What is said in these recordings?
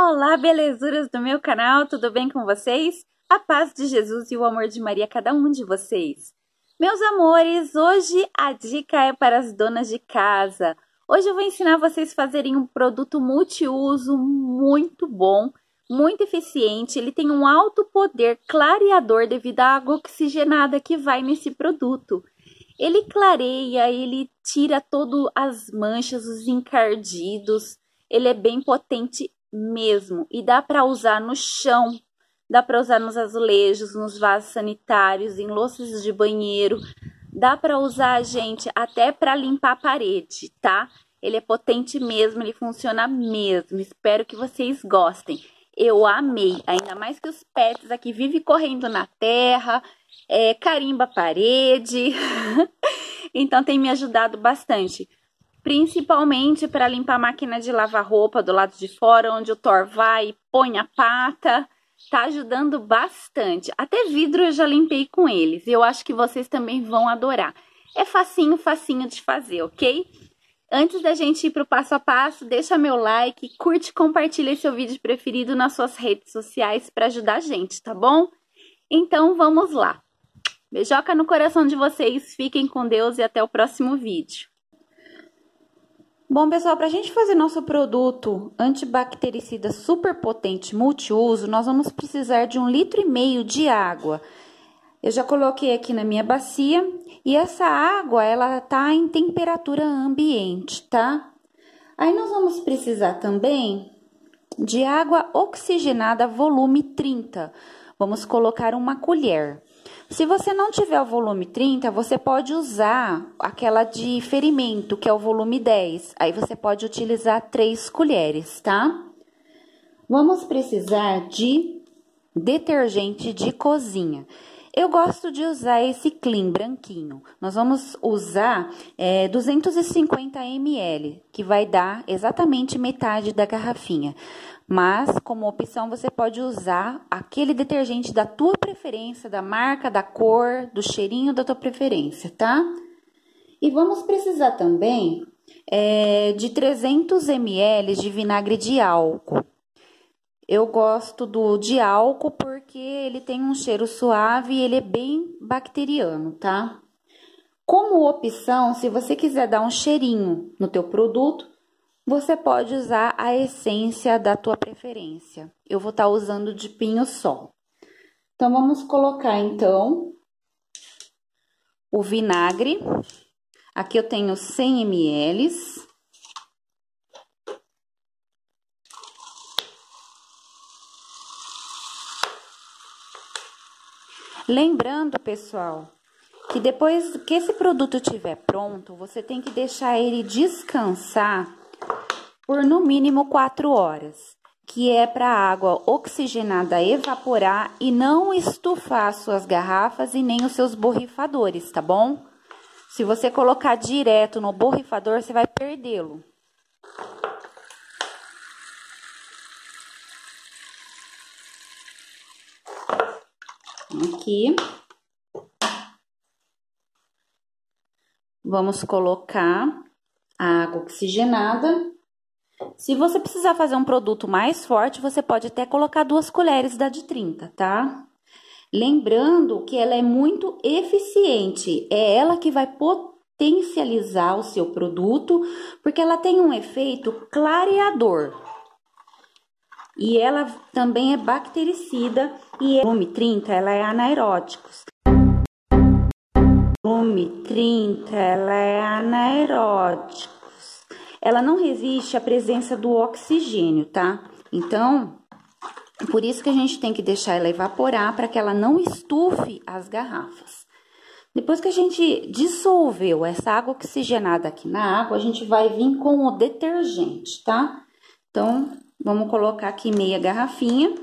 Olá, belezuras do meu canal, tudo bem com vocês? A paz de Jesus e o amor de Maria a cada um de vocês. Meus amores, hoje a dica é para as donas de casa. Hoje eu vou ensinar vocês a fazerem um produto multiuso muito bom, muito eficiente. Ele tem um alto poder clareador devido à água oxigenada que vai nesse produto. Ele clareia, ele tira todas as manchas, os encardidos. Ele é bem potente mesmo e dá para usar no chão, dá para usar nos azulejos, nos vasos sanitários, em louças de banheiro, dá para usar, gente, até para limpar a parede, tá? Ele é potente mesmo, ele funciona mesmo. Espero que vocês gostem. Eu amei, ainda mais que os pets aqui vivem correndo na terra, é, carimba a parede. então tem me ajudado bastante principalmente para limpar a máquina de lavar roupa do lado de fora, onde o Thor vai e põe a pata. Tá ajudando bastante. Até vidro eu já limpei com eles. Eu acho que vocês também vão adorar. É facinho, facinho de fazer, ok? Antes da gente ir para o passo a passo, deixa meu like, curte e compartilha seu vídeo preferido nas suas redes sociais para ajudar a gente, tá bom? Então vamos lá. Beijoca no coração de vocês, fiquem com Deus e até o próximo vídeo. Bom, pessoal, para a gente fazer nosso produto antibactericida super potente multiuso, nós vamos precisar de um litro e meio de água. Eu já coloquei aqui na minha bacia e essa água, ela tá em temperatura ambiente, tá? Aí nós vamos precisar também de água oxigenada volume 30. Vamos colocar uma colher. Se você não tiver o volume 30, você pode usar aquela de ferimento, que é o volume 10. Aí você pode utilizar 3 colheres, tá? Vamos precisar de detergente de cozinha. Eu gosto de usar esse clean branquinho. Nós vamos usar é, 250 ml, que vai dar exatamente metade da garrafinha. Mas, como opção, você pode usar aquele detergente da tua preferência, da marca, da cor, do cheirinho da tua preferência, tá? E vamos precisar também é, de 300 ml de vinagre de álcool. Eu gosto do de álcool porque ele tem um cheiro suave e ele é bem bacteriano, tá? Como opção, se você quiser dar um cheirinho no teu produto, você pode usar a essência da tua preferência. Eu vou estar tá usando de pinho-sol. Então, vamos colocar, então, o vinagre. Aqui eu tenho 100 ml. Lembrando, pessoal, que depois que esse produto estiver pronto, você tem que deixar ele descansar por no mínimo 4 horas, que é para a água oxigenada evaporar e não estufar suas garrafas e nem os seus borrifadores, tá bom? Se você colocar direto no borrifador, você vai perdê-lo. Aqui. Vamos colocar a água oxigenada se você precisar fazer um produto mais forte, você pode até colocar duas colheres da de 30, tá? Lembrando que ela é muito eficiente, é ela que vai potencializar o seu produto, porque ela tem um efeito clareador. E ela também é bactericida e é volume 30, ela é anaeróticos. Volume 30, ela é anaerótico ela não resiste à presença do oxigênio, tá? Então, por isso que a gente tem que deixar ela evaporar para que ela não estufe as garrafas. Depois que a gente dissolveu essa água oxigenada aqui na água, a gente vai vir com o detergente, tá? Então, vamos colocar aqui meia garrafinha.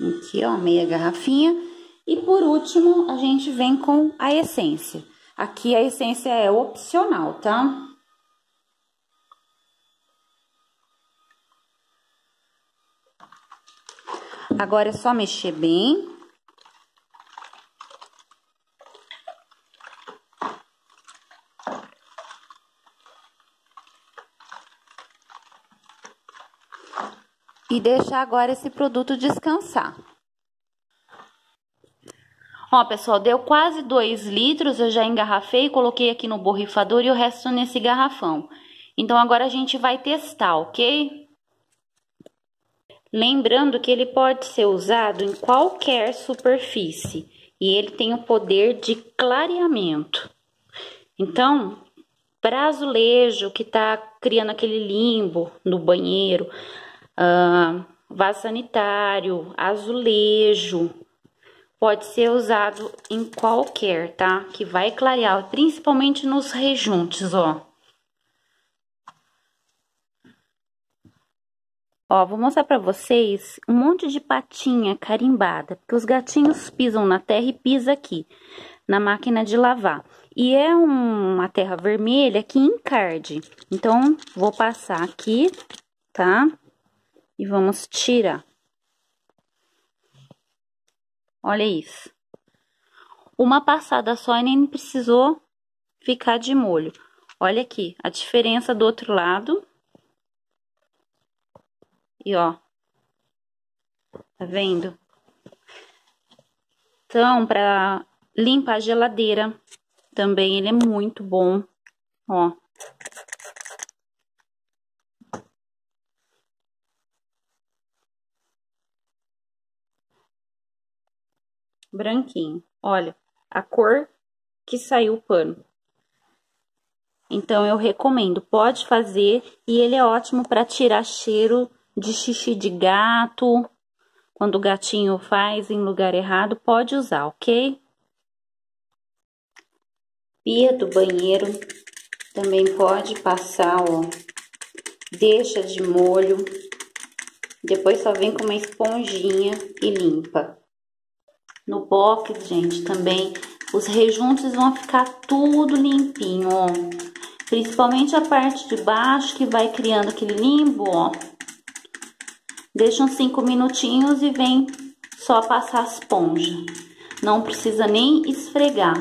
Aqui, ó, meia garrafinha. E por último, a gente vem com a essência. Aqui a essência é opcional, tá? Agora é só mexer bem. E deixar agora esse produto descansar. Ó, pessoal, deu quase 2 litros, eu já engarrafei, coloquei aqui no borrifador e o resto nesse garrafão. Então, agora a gente vai testar, ok? Lembrando que ele pode ser usado em qualquer superfície e ele tem o poder de clareamento. Então, para azulejo que está criando aquele limbo no banheiro, vaso sanitário, azulejo, pode ser usado em qualquer, tá? Que vai clarear, principalmente nos rejuntes, ó. Ó, vou mostrar pra vocês um monte de patinha carimbada, porque os gatinhos pisam na terra e pisa aqui, na máquina de lavar. E é uma terra vermelha que encarde. Então, vou passar aqui, tá? E vamos tirar. Olha isso. Uma passada só e nem precisou ficar de molho. Olha aqui, a diferença do outro lado e ó, tá vendo? Então, para limpar a geladeira, também ele é muito bom, ó. Branquinho, olha, a cor que saiu o pano. Então, eu recomendo, pode fazer, e ele é ótimo para tirar cheiro de xixi de gato, quando o gatinho faz em lugar errado, pode usar, ok? Pia do banheiro também pode passar, ó, deixa de molho, depois só vem com uma esponjinha e limpa. No box, gente, também os rejuntos vão ficar tudo limpinho, ó. Principalmente a parte de baixo que vai criando aquele limbo, ó. Deixa uns 5 minutinhos e vem só passar a esponja. Não precisa nem esfregar.